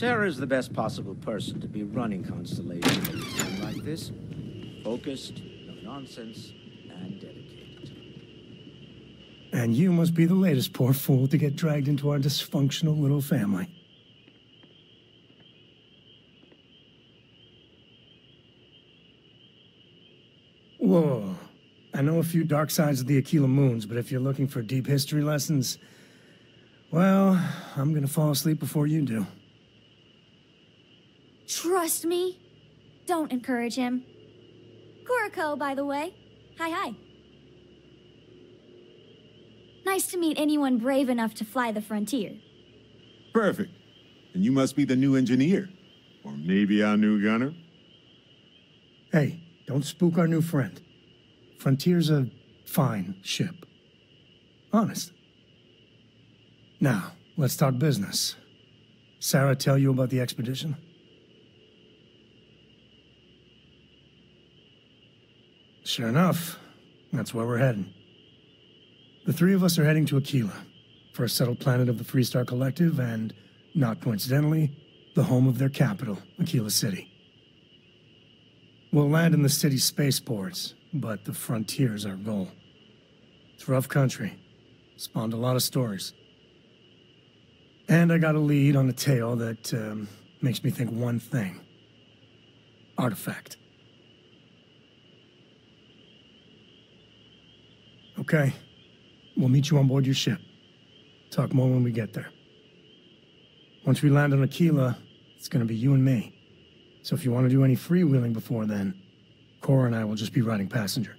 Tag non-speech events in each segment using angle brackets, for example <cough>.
Sarah's the best possible person to be running Constellation like this. Focused, no nonsense, and dedicated. And you must be the latest poor fool to get dragged into our dysfunctional little family. Whoa. I know a few dark sides of the Akila Moons, but if you're looking for deep history lessons, well, I'm gonna fall asleep before you do. Trust me. Don't encourage him. Cora Coe, by the way. Hi, hi. Nice to meet anyone brave enough to fly the frontier. Perfect. And you must be the new engineer. Or maybe our new gunner? Hey, don't spook our new friend. Frontier's a fine ship. Honest. Now, let's talk business. Sarah tell you about the expedition? Sure enough, that's where we're heading. The three of us are heading to Akila, first settled planet of the Freestar Collective and, not coincidentally, the home of their capital, Akila City. We'll land in the city's spaceports, but the frontier's our goal. It's rough country. Spawned a lot of stories. And I got a lead on a tale that um, makes me think one thing. Artifact. Okay. We'll meet you on board your ship. Talk more when we get there. Once we land on Akila, it's gonna be you and me. So if you want to do any freewheeling before then, Cora and I will just be riding passenger.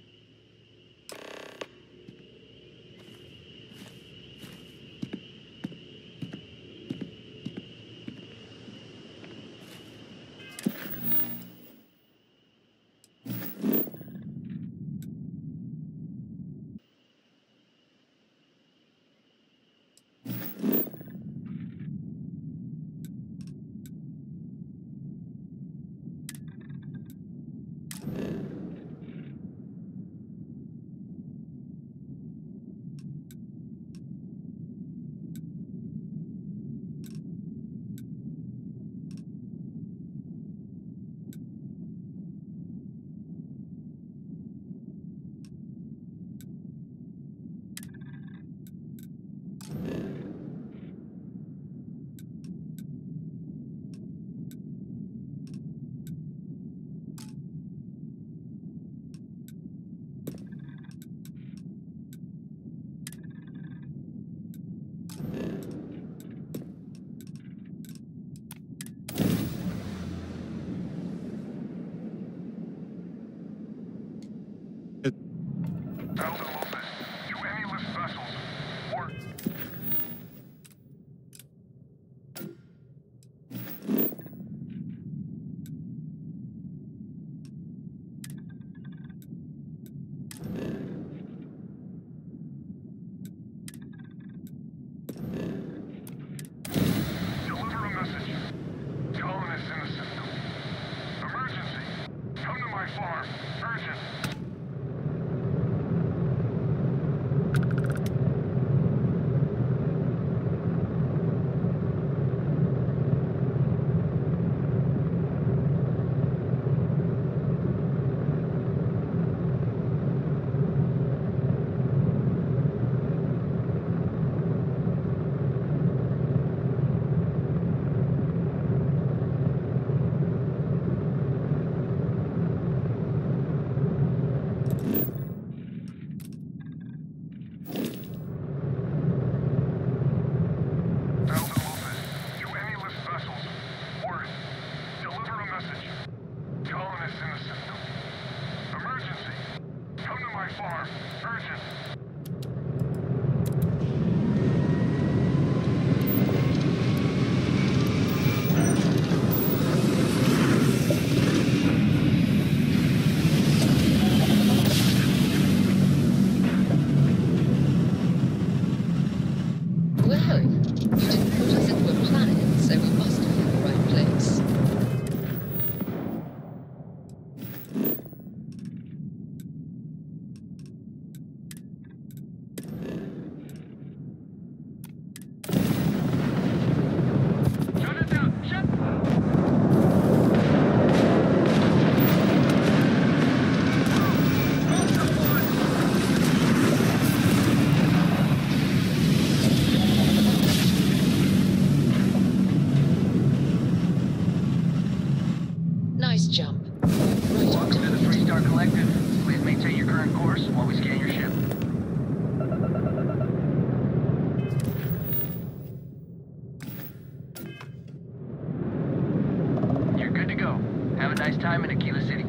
Nice time in Akila City.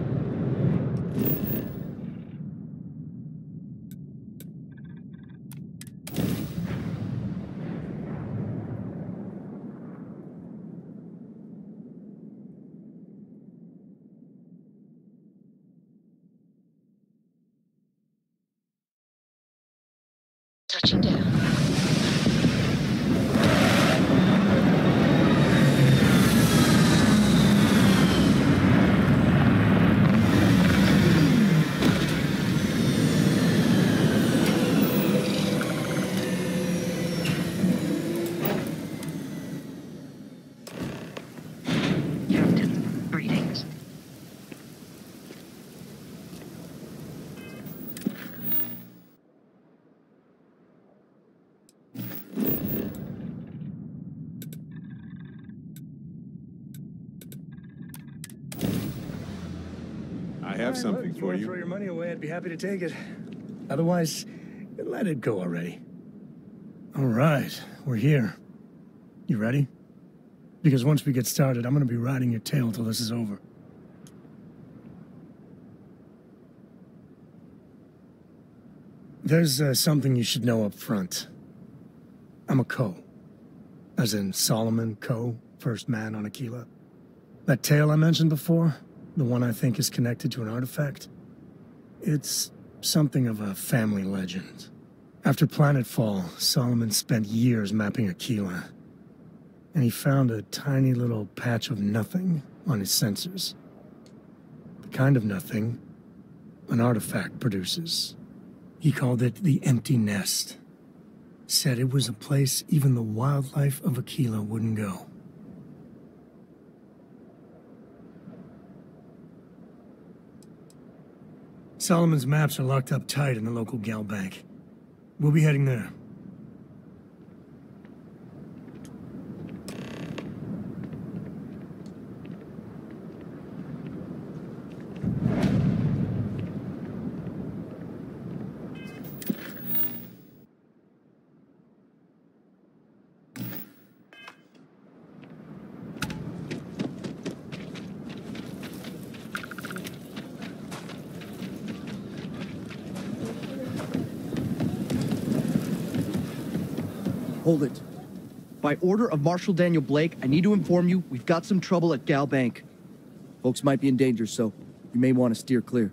Touching down. Captain, greetings. I have something If you for want to throw your money away, I'd be happy to take it. Otherwise, let it go already. All right, we're here. You ready? Because once we get started, I'm gonna be riding your tail till this is over. There's uh, something you should know up front. I'm a Coe. As in Solomon Coe, first man on Akila. That tale I mentioned before, the one I think is connected to an artifact, it's something of a family legend. After Planetfall, Solomon spent years mapping Akila, and he found a tiny little patch of nothing on his sensors. The kind of nothing an artifact produces. He called it the Empty Nest. Said it was a place even the wildlife of Akila wouldn't go. Solomon's maps are locked up tight in the local Galbank. We'll be heading there. Hold it. By order of Marshal Daniel Blake, I need to inform you we've got some trouble at Galbank. Folks might be in danger, so you may want to steer clear.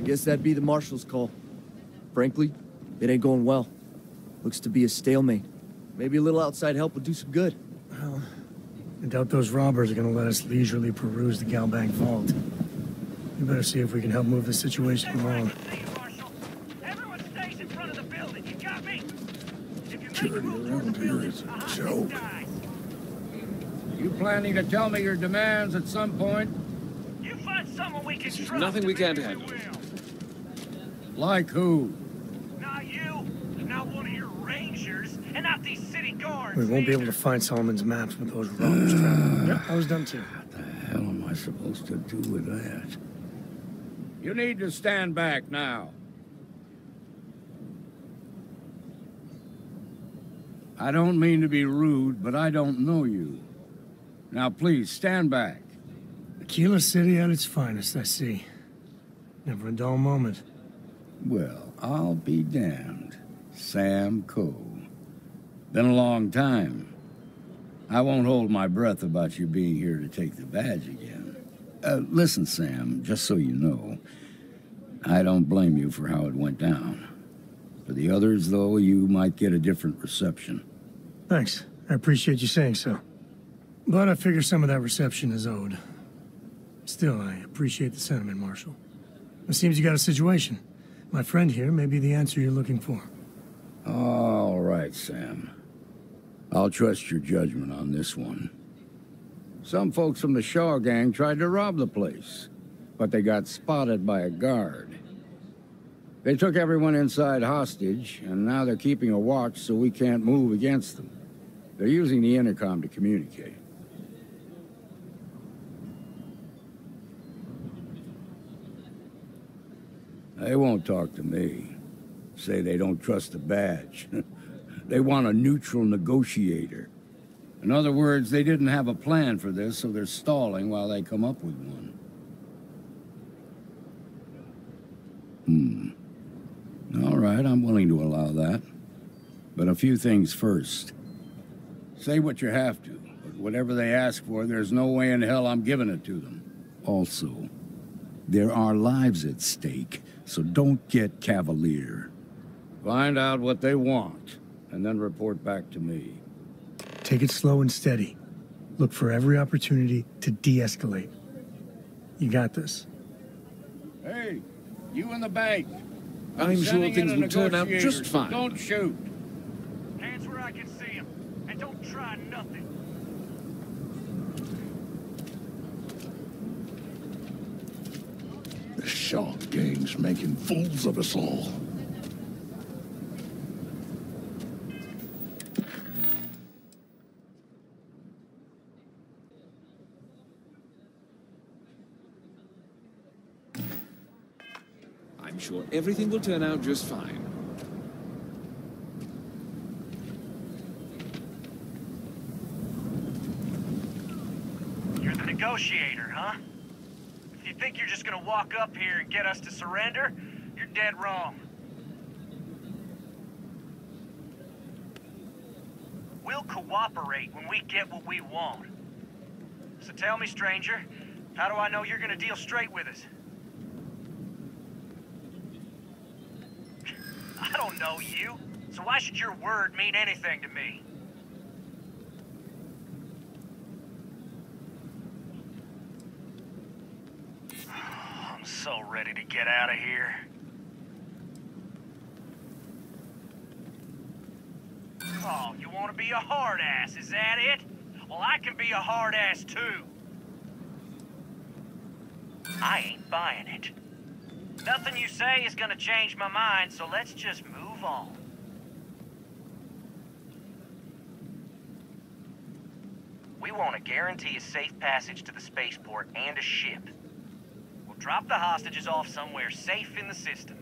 I guess that'd be the Marshal's call. Frankly, it ain't going well. Looks to be a stalemate. Maybe a little outside help would do some good. Well, I doubt those robbers are gonna let us leisurely peruse the Galbank vault. We better see if we can help move the situation along. Everyone stays in front of the building. You got me? If you make a Security move around toward the here a a joke. You planning to tell me your demands at some point? You find someone we can There's trust. nothing we can't maybe we handle. will. Like who? Not you, not one of your rangers, and not these city guards. We won't be able to find Solomon's maps with those robbers trapped. <sighs> Yep, I was done too. What the hell am I supposed to do with that? You need to stand back now. I don't mean to be rude, but I don't know you. Now please, stand back. Akila City at its finest, I see. Never a dull moment. Well, I'll be damned. Sam Coe. Been a long time. I won't hold my breath about you being here to take the badge again. Uh, listen, Sam, just so you know, I don't blame you for how it went down. For the others, though, you might get a different reception. Thanks. I appreciate you saying so. But I figure some of that reception is owed. Still, I appreciate the sentiment, Marshal. It seems you got a situation. My friend here may be the answer you're looking for. All right, Sam. I'll trust your judgment on this one. Some folks from the Shaw gang tried to rob the place, but they got spotted by a guard. They took everyone inside hostage, and now they're keeping a watch so we can't move against them. They're using the intercom to communicate. They won't talk to me. Say they don't trust the badge. <laughs> They want a neutral negotiator. In other words, they didn't have a plan for this, so they're stalling while they come up with one. Hmm. All right, I'm willing to allow that. But a few things first. Say what you have to, but whatever they ask for, there's no way in hell I'm giving it to them. Also, there are lives at stake, so don't get cavalier. Find out what they want, and then report back to me. Take it slow and steady. Look for every opportunity to de-escalate. You got this. Hey, you in the bank. I'm sure sending in things will turn out just fine. Don't shoot. Hands where I can see him. And don't try nothing. The Shark Gang's making fools of us all. I'm sure everything will turn out just fine. You're the negotiator, huh? If you think you're just gonna walk up here and get us to surrender, you're dead wrong. We'll cooperate when we get what we want. So tell me, stranger, how do I know you're gonna deal straight with us? <laughs> I don't know you, so why should your word mean anything to me? I'm so ready to get out of here. Oh, you want to be a hard ass, is that it? Well, I can be a hard ass too. I ain't buying it. Nothing you say is gonna change my mind, so let's just move on. We want to guarantee a safe passage to the spaceport and a ship. Drop the hostages off somewhere safe in the system.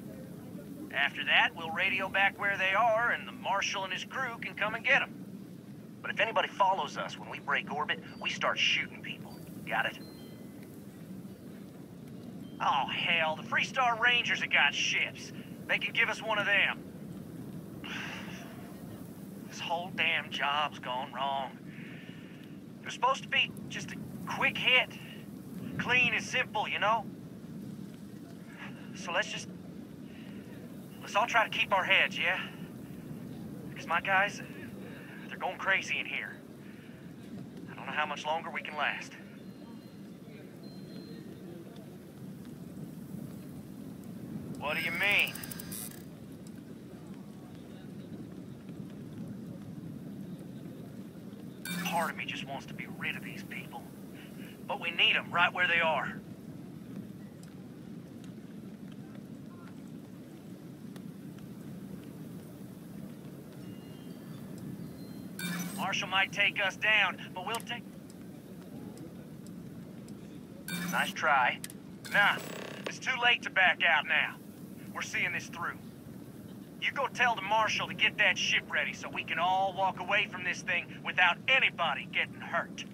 After that, we'll radio back where they are, and the Marshal and his crew can come and get them. But if anybody follows us when we break orbit, we start shooting people. Got it? Oh, hell, the Freestar Rangers have got ships. They can give us one of them. <sighs> This whole damn job's gone wrong. It was supposed to be just a quick hit. Clean and simple, you know? So let's just... Let's all try to keep our heads, yeah? Because my guys, they're going crazy in here. I don't know how much longer we can last. What do you mean? Part of me just wants to be rid of these people. But we need them right where they are. Marshall might take us down, but we'll take... Nice try. Nah, it's too late to back out now. We're seeing this through. You go tell the Marshal to get that ship ready so we can all walk away from this thing without anybody getting hurt.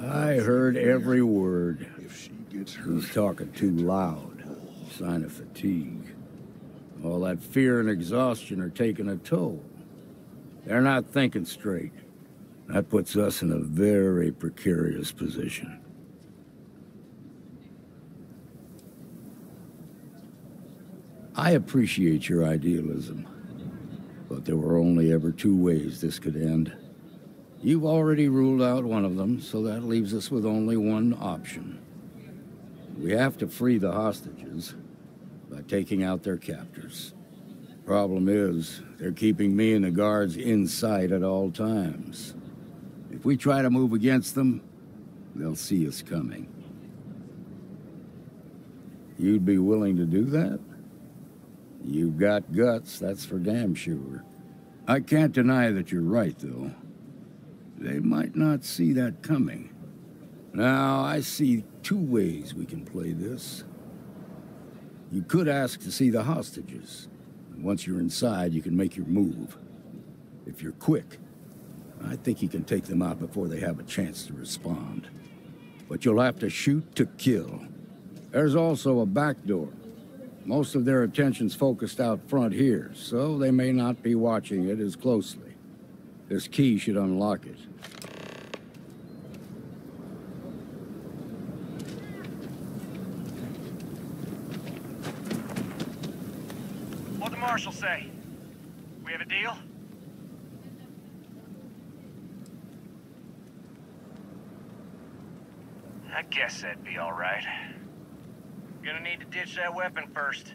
My... I heard every word. If she gets He's talking too loud. Sign of fatigue. All that fear and exhaustion are taking a toll. They're not thinking straight. That puts us in a very precarious position. I appreciate your idealism, but there were only ever two ways this could end. You've already ruled out one of them, so that leaves us with only one option. We have to free the hostages by taking out their captors. Problem is, they're keeping me and the guards in sight at all times. If we try to move against them, they'll see us coming. You'd be willing to do that? You've got guts, that's for damn sure. I can't deny that you're right, though. They might not see that coming. Now, I see two ways we can play this. You could ask to see the hostages. And Once you're inside, you can make your move. If you're quick, I think you can take them out before they have a chance to respond. But you'll have to shoot to kill. There's also a back door. Most of their attention's focused out front here, so they may not be watching it as closely. This key should unlock it. What the marshal say? We have a deal? I guess that'd be all right. Gonna need to ditch that weapon first.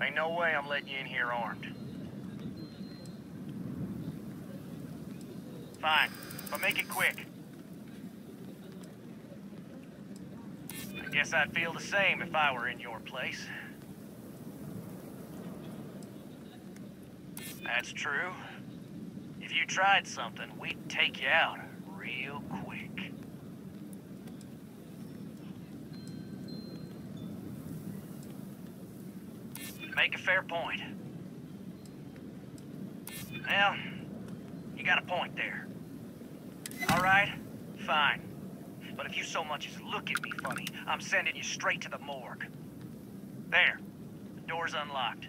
Ain't no way I'm letting you in here armed. Fine, but make it quick. I guess I'd feel the same if I were in your place. That's true. If you tried something, we'd take you out real quick. Make a fair point. Well, you got a point there. All right, fine. But if you so much as look at me funny, I'm sending you straight to the morgue. There, the door's unlocked.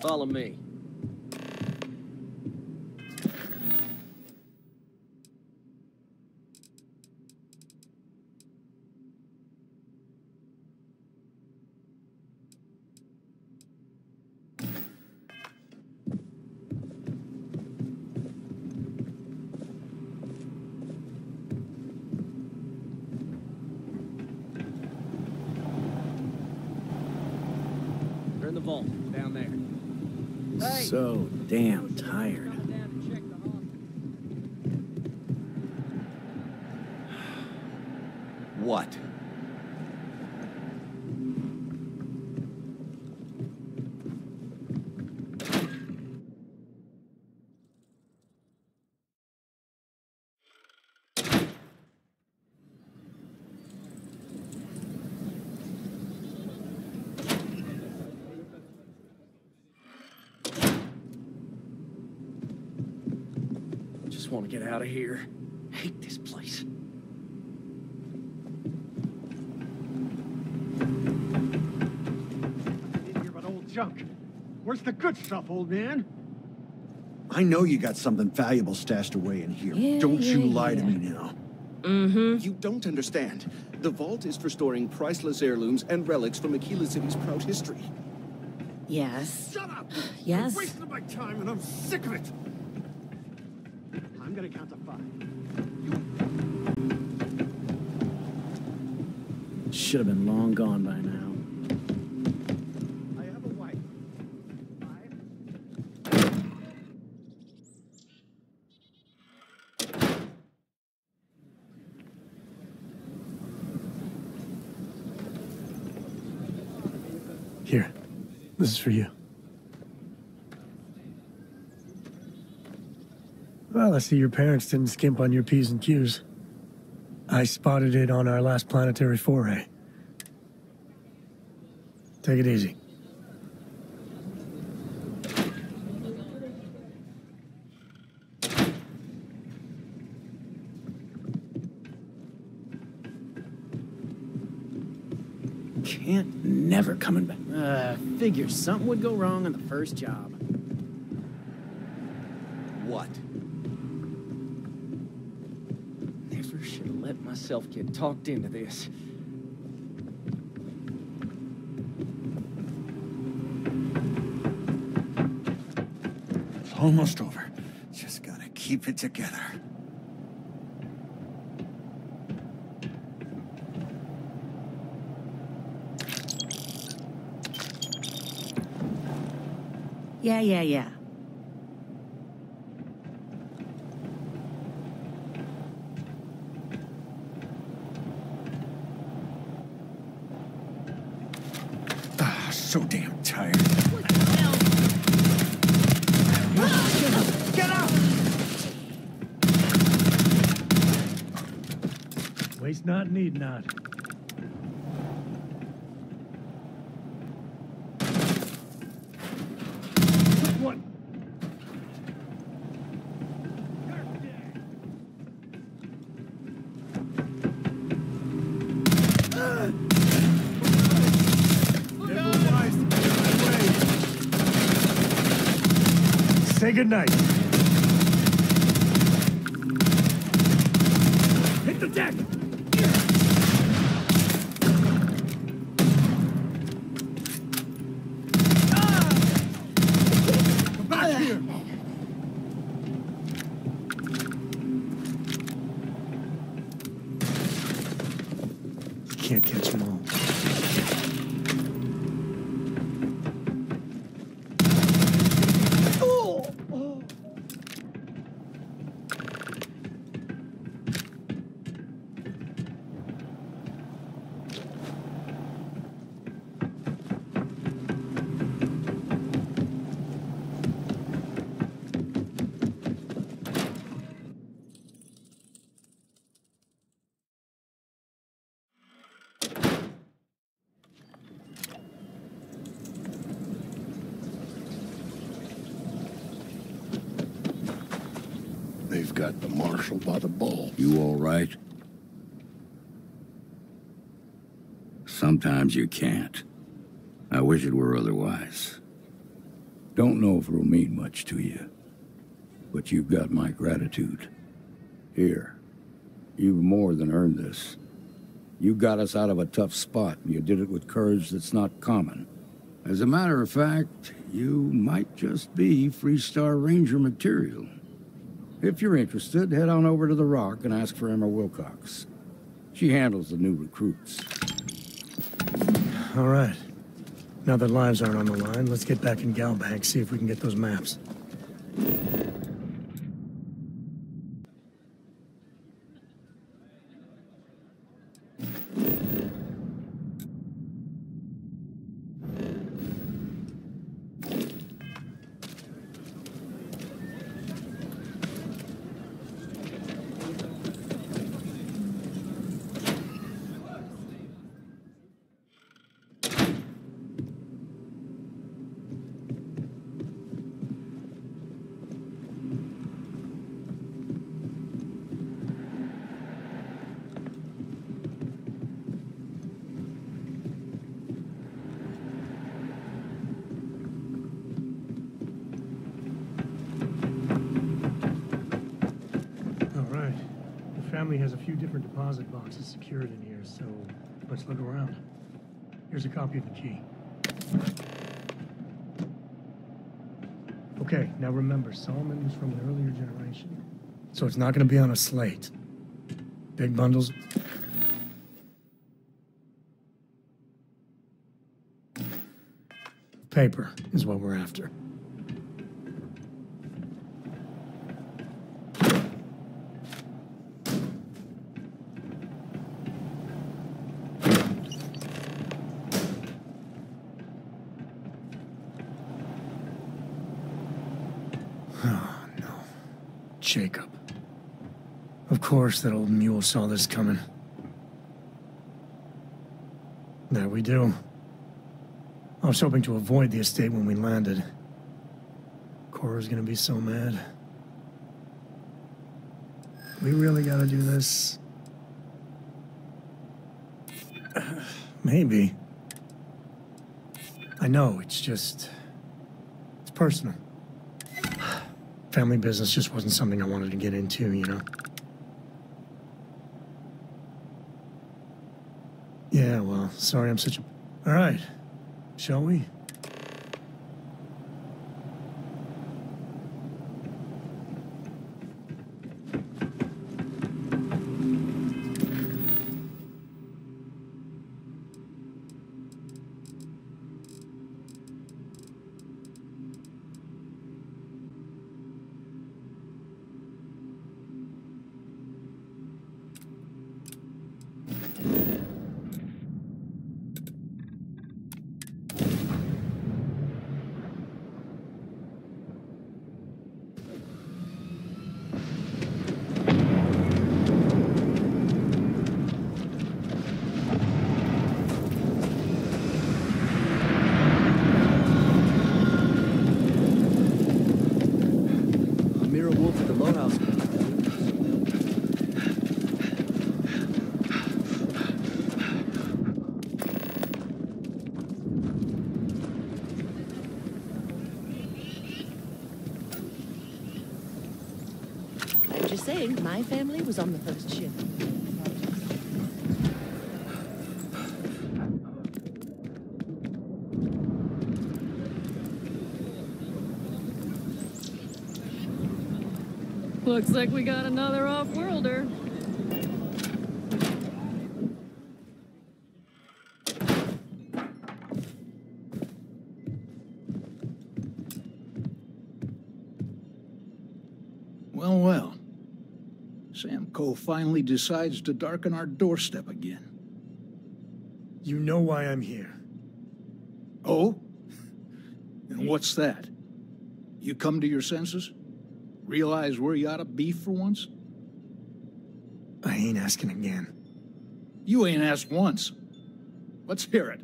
Follow me. Damn tired. What? Just want to get out of here. Hate this place. in here but old junk. Where's the good stuff, old man? I know you got something valuable stashed away in here. Yeah, don't you yeah, lie to me now. Mm-hmm. You don't understand. The vault is for storing priceless heirlooms and relics from Akila City's proud history. Yes. Shut up! Yes? I'm wasting my time and I'm sick of it! I'm gonna count to five. Should have been long gone by now. I have a wife. Here, this is for you. Well, I see your parents didn't skimp on your P's and Q's. I spotted it on our last planetary foray. Take it easy. Can't never coming back. Uh, figure something would go wrong on the first job. What? Never should have let myself get talked into this. It's almost over. Just gotta keep it together. Yeah, yeah, yeah. Not, need not. What? Say goodnight. Got the marshal by the ball. You all right? Sometimes you can't. I wish it were otherwise. Don't know if it'll mean much to you, but you've got my gratitude. Here, you've more than earned this. You got us out of a tough spot, and you did it with courage that's not common. As a matter of fact, you might just be Freestar Ranger material. If you're interested, head on over to the Rock and ask for Emma Wilcox. She handles the new recruits. All right. Now that lives aren't on the line, let's get back in Galbank, see if we can get those maps. All right. The family has a few deposit boxes secured in here, so let's look around. Here's a copy of the key. Okay, now remember, Solomon was from an earlier generation. So it's not going to be on a slate. Big bundles. Paper is what we're after. Jacob. Of course that old mule saw this coming. There we do. I was hoping to avoid the estate when we landed. Cora's gonna be so mad. We really gotta do this? <sighs> Maybe. I know, it's just... It's personal. Family business just wasn't something I wanted to get into, you know? Yeah, well, sorry I'm such a... All right. Shall we? Was on the first ship. Looks like we got another off-worlder. Well, well. Sam Coe finally decides to darken our doorstep again. You know why I'm here. Oh? And what's that? You come to your senses? Realize where you ought to be for once? I ain't asking again. You ain't asked once. Let's hear it.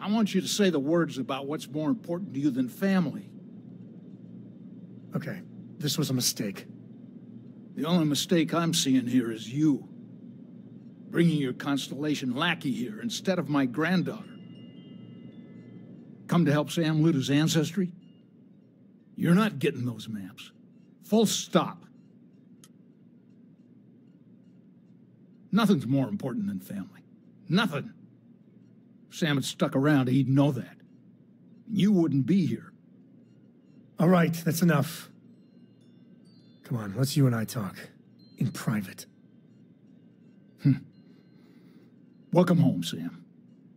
I want you to say the words about what's more important to you than family. Okay, this was a mistake. The only mistake I'm seeing here is you. Bringing your Constellation lackey here instead of my granddaughter. Come to help Sam loot his ancestry? You're not getting those maps. Full stop. Nothing's more important than family. Nothing. If Sam had stuck around, he'd know that. You wouldn't be here. All right, that's enough. Come on, let's you and I talk. In private. Hmm. Welcome home, Sam.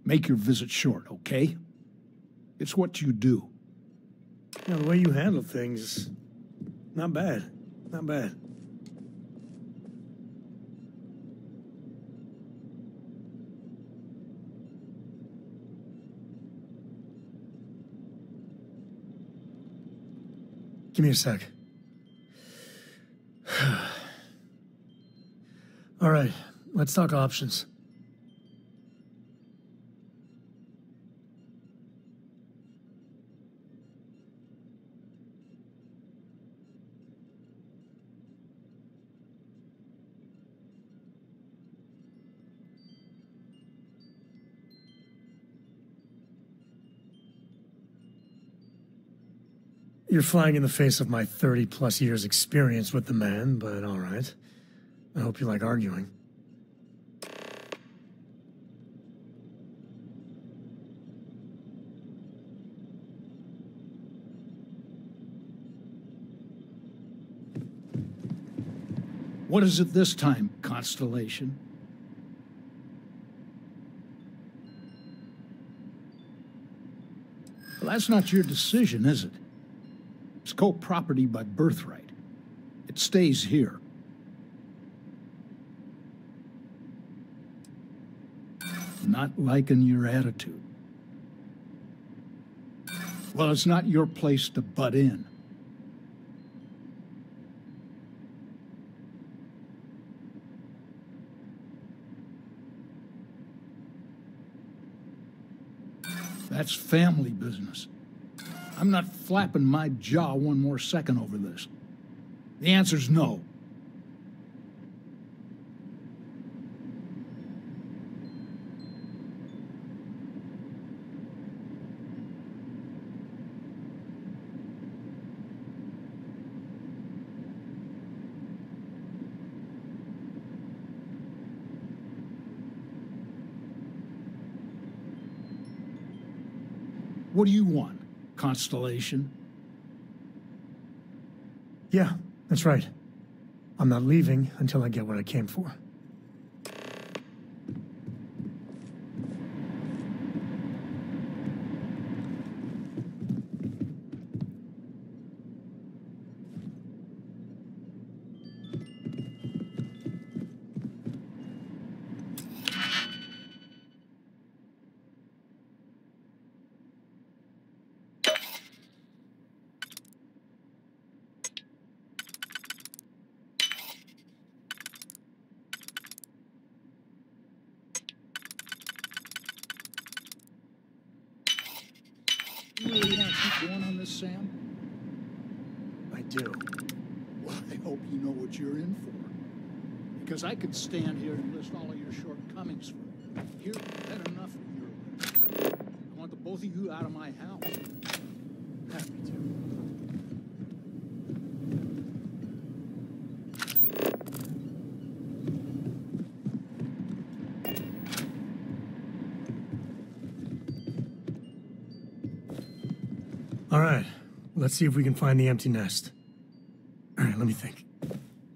Make your visit short, okay? It's what you do. Yeah, the way you handle things, not bad. Not bad. Give me a sec. All right, let's talk options. You're flying in the face of my 30 plus years experience with the man, but all right. I hope you like arguing. What is it this time, Constellation? Well, that's not your decision, is it? Coe property by birthright. It stays here. Not liking your attitude. Well, it's not your place to butt in. That's family business. I'm not flapping my jaw one more second over this. The answer's no. What do you want, Constellation? Yeah, that's right. I'm not leaving until I get what I came for. You really want to keep going on this, Sam? I do. Well, I hope you know what you're in for. Because I could stand here and list all of your shortcomings for you. Here, I've had enough of your list. I want the both of you out of my house. Happy to. All right, let's see if we can find the empty nest. All right, let me think.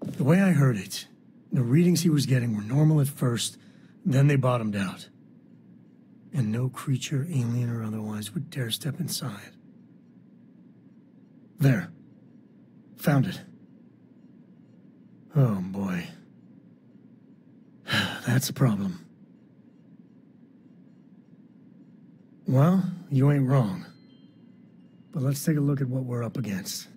The way I heard it, the readings he was getting were normal at first, then they bottomed out. And no creature, alien or otherwise, would dare step inside. There. Found it. Oh boy. <sighs> That's a problem. Well, you ain't wrong. But let's take a look at what we're up against.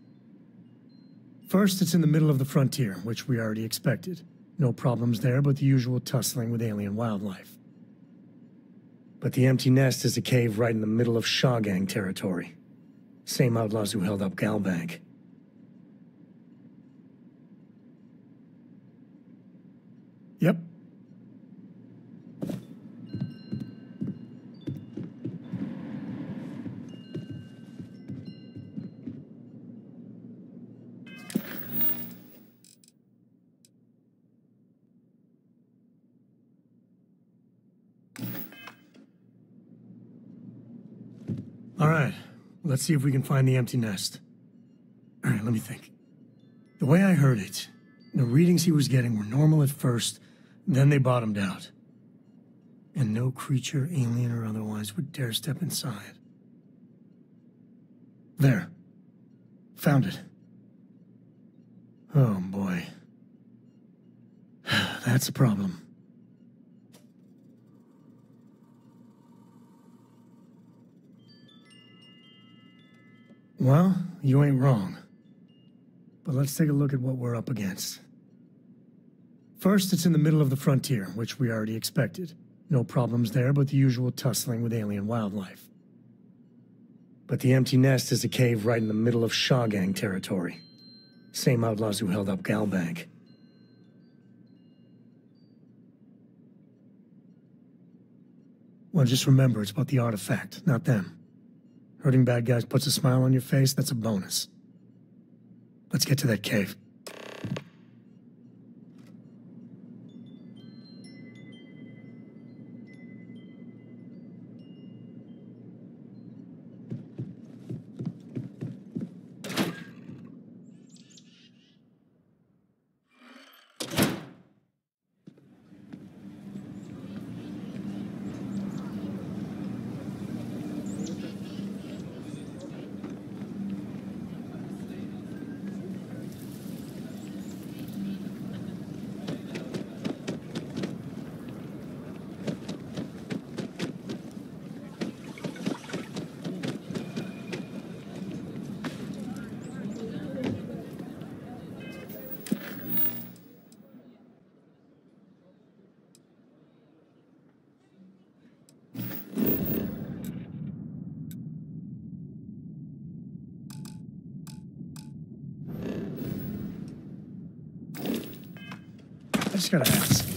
First, it's in the middle of the frontier, which we already expected. No problems there, but the usual tussling with alien wildlife. But the empty nest is a cave right in the middle of Shaw Gang territory. Same outlaws who held up Galbank. Let's see if we can find the empty nest. All right, let me think. The way I heard it, the readings he was getting were normal at first, then they bottomed out. And no creature, alien or otherwise, would dare step inside. There. Found it. Oh boy. <sighs> That's a problem. Well, you ain't wrong. But let's take a look at what we're up against. First, it's in the middle of the frontier, which we already expected. No problems there, but the usual tussling with alien wildlife. But the empty nest is a cave right in the middle of Shaw Gang territory. Same outlaws who held up Galbank. Well, just remember, it's about the artifact, not them. Hurting bad guys puts a smile on your face, that's a bonus. Let's get to that cave. I just gotta ask,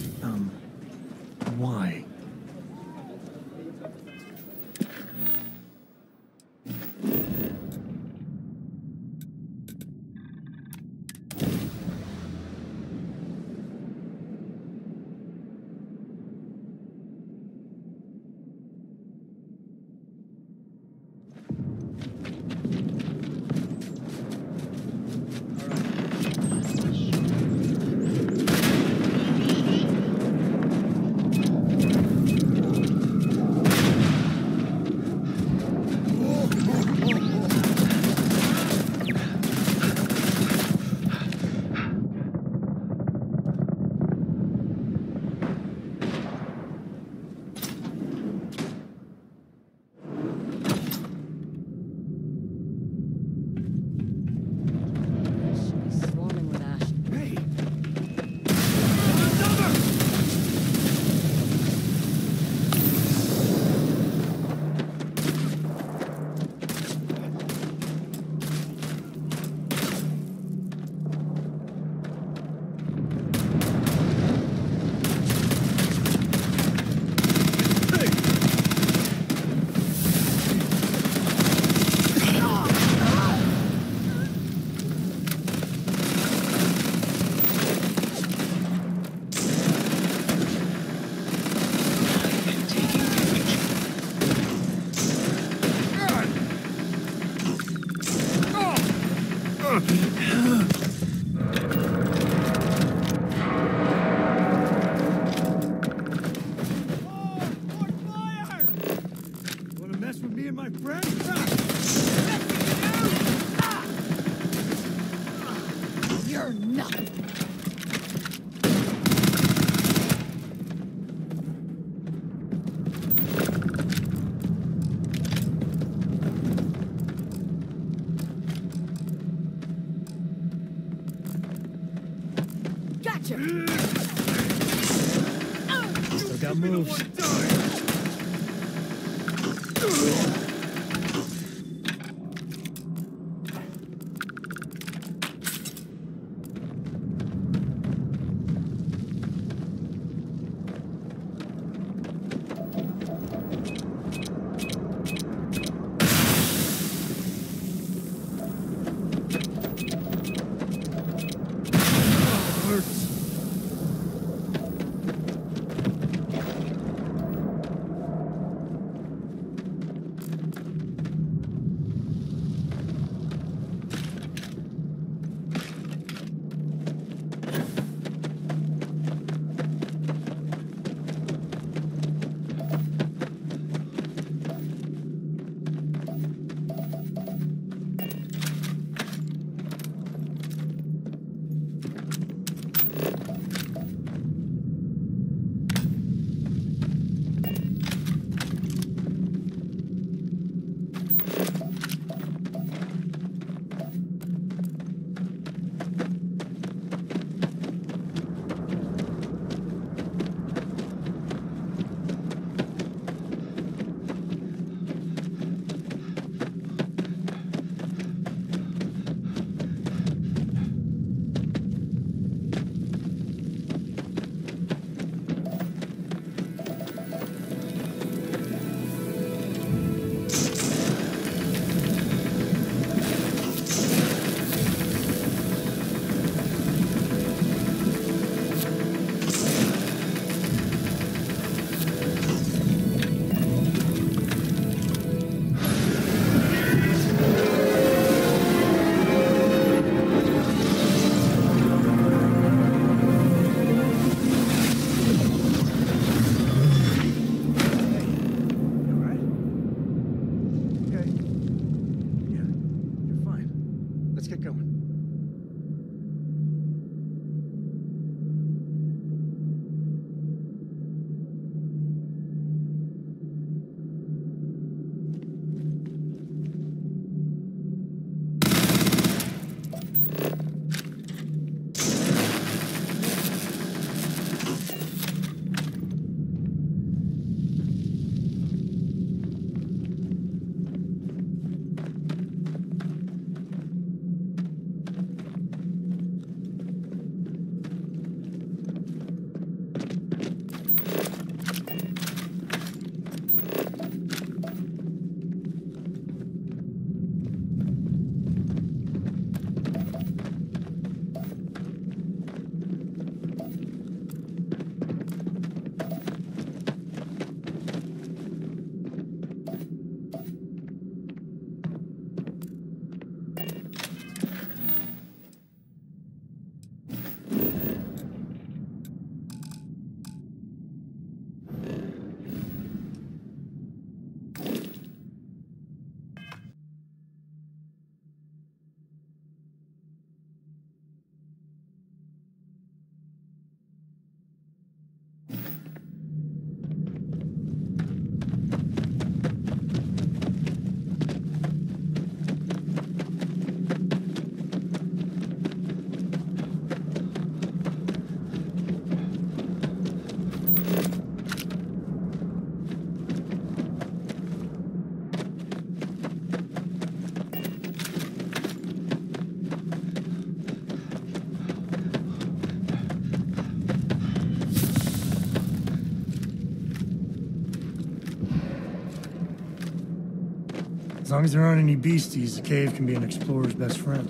As long as there aren't any beasties, the cave can be an explorer's best friend.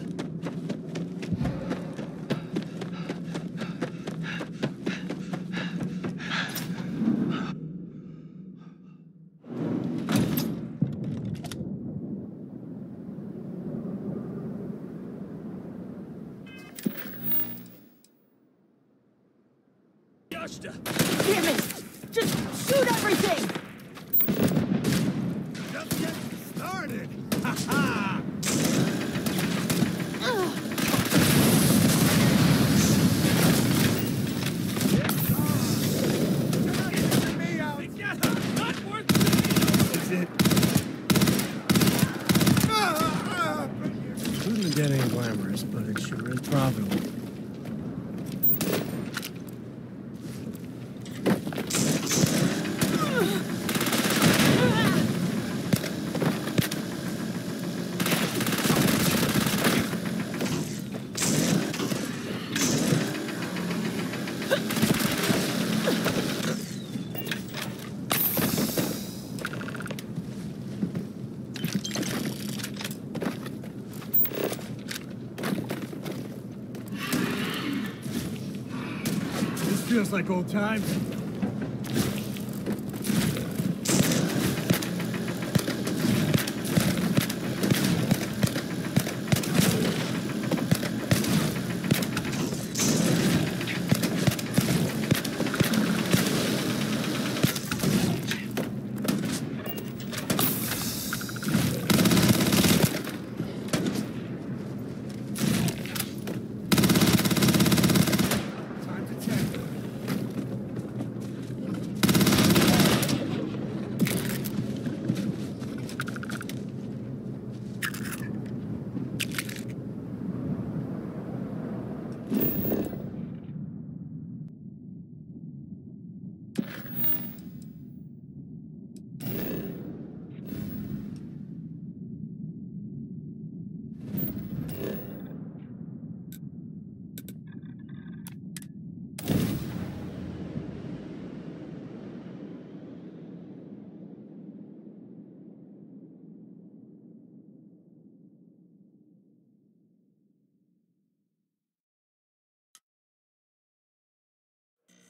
Damn it! Just shoot everything! it. Shooting the dead ain't glamorous, but it sure is profitable. Feels like old times.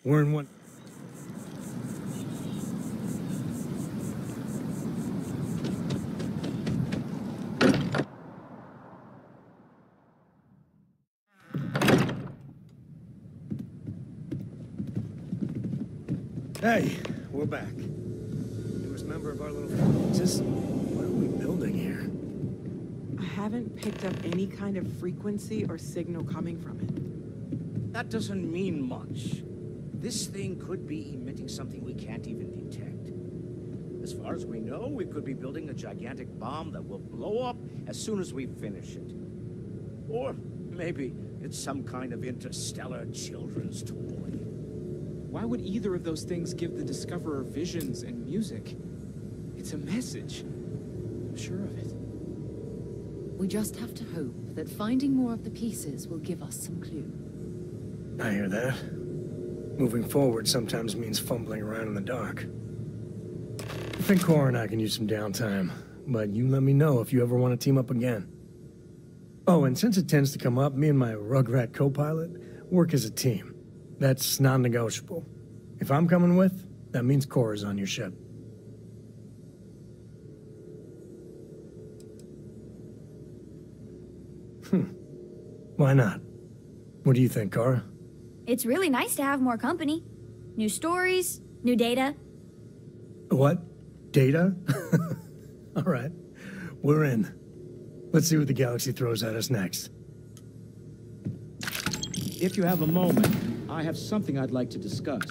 We're in one. Hey, we're back. Newest member of our little family. Just what are we building here? I haven't picked up any kind of frequency or signal coming from it. That doesn't mean much. This thing could be emitting something we can't even detect. As far as we know, we could be building a gigantic bomb that will blow up as soon as we finish it. Or maybe it's some kind of interstellar children's toy. Why would either of those things give the Discoverer visions and music? It's a message. I'm sure of it. We just have to hope that finding more of the pieces will give us some clue. I hear that. Moving forward sometimes means fumbling around in the dark. I think Cora and I can use some downtime, but you let me know if you ever want to team up again. Oh, and since it tends to come up, me and my Rugrat co-pilot work as a team. That's non-negotiable. If I'm coming with, that means Cora's on your ship. Hmm. Why not? What do you think, Cora? It's really nice to have more company. New stories, new data. What? Data? <laughs> All right. We're in. Let's see what the galaxy throws at us next. If you have a moment, I have something I'd like to discuss.